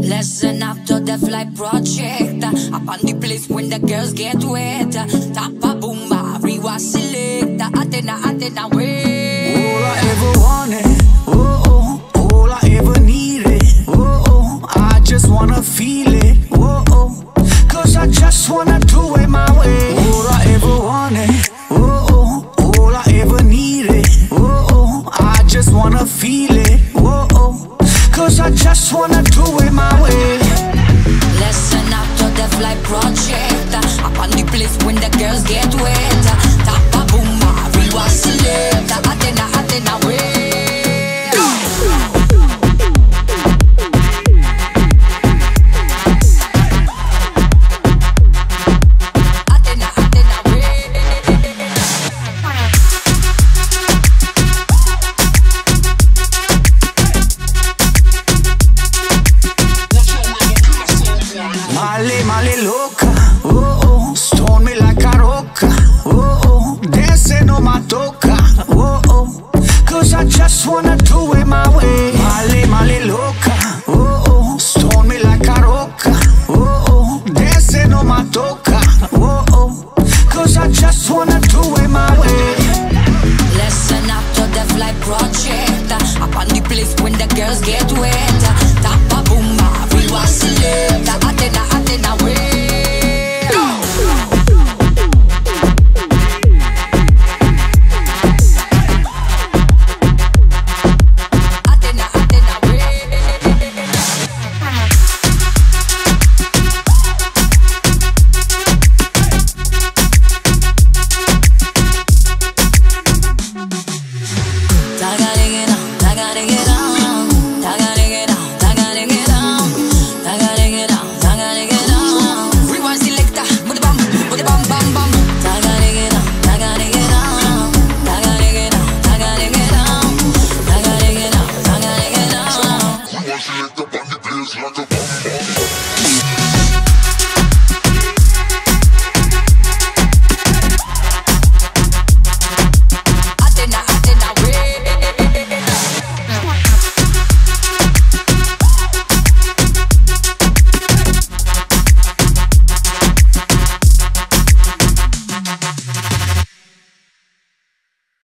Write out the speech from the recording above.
Lesson after the Fly Project. Up on the place when the girls get wet. Tapa boomba, rewa select. Atena, atena, way. All I ever wanted, oh oh, all I ever needed, oh oh, I just wanna feel it, oh oh, cause I just wanna do it my way. All I ever wanted, oh oh, all I ever needed, oh oh, I just wanna feel it, just wanna do it my way. Lesson after the Fly Project. Up on the place when the girls get wet. just wanna do it my way. Mali, Mali, loca. feels like a bomb.